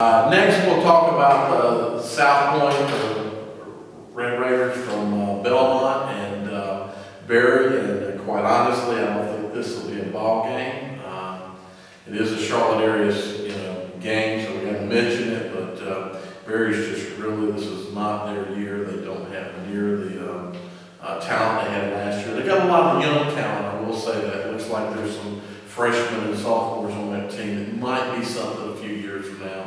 Uh, next, we'll talk about the South Point, the Red Raiders from uh, Belmont and uh, Berry, and uh, quite honestly, I don't think this will be a ball game. Um, It is a Charlotte area, you know, game, so we haven't mentioned it, but uh, Berry's just really, this is not their year. They don't have near the um, uh, talent they had last year. They've got a lot of young talent, I will say that. It looks like there's some freshmen and sophomores on that team. It might be something a few years from now,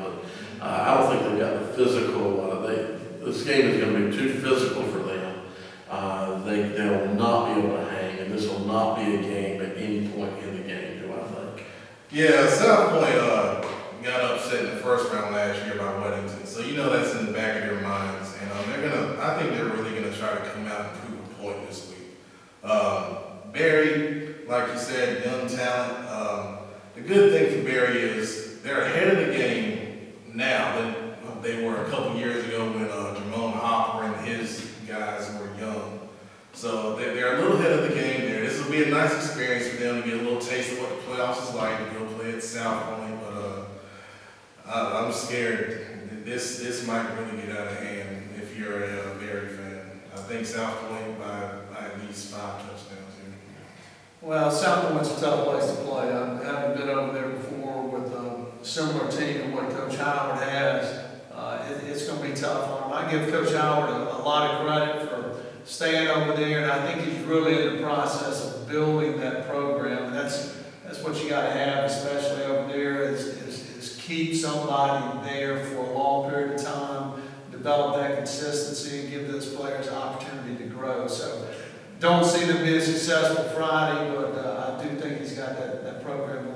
uh, I don't think they've got the physical, uh, they, this game is gonna be too physical for them. Uh, they, they'll not be able to hang, and this will not be a game at any point in the game, do I think? Yeah, South Point uh, got upset in the first round last year by Weddington, so you know that's in the back of their minds, and um, they're gonna. I think they're really gonna try to come out and prove a point this week. Um, Berry, like you said, young talent. Um, the good thing for Berry is they're ahead of the game now than they were a couple years ago when uh, Jamon Hopper and his guys were young. So they're, they're a little ahead of the game there. This will be a nice experience for them to get a little taste of what the playoffs is like to go play at South Point. But uh, I, I'm scared. This this might really get out of hand if you're a uh, Berry fan. I think South Point by, by at least five touchdowns here. Well, South Point's a tough place to play. I haven't been over there before with um, a similar team to what Coach Howard has. Uh, it, it's gonna be tough on him. I give Coach Howard a, a lot of credit for staying over there, and I think he's really in the process of building that program. And that's, that's what you gotta have, especially over there, is, is, is keep somebody there for a long period of time, develop that consistency, and give those players opportunity to grow. So don't see them being successful Friday, but uh, I do think he's got that, that program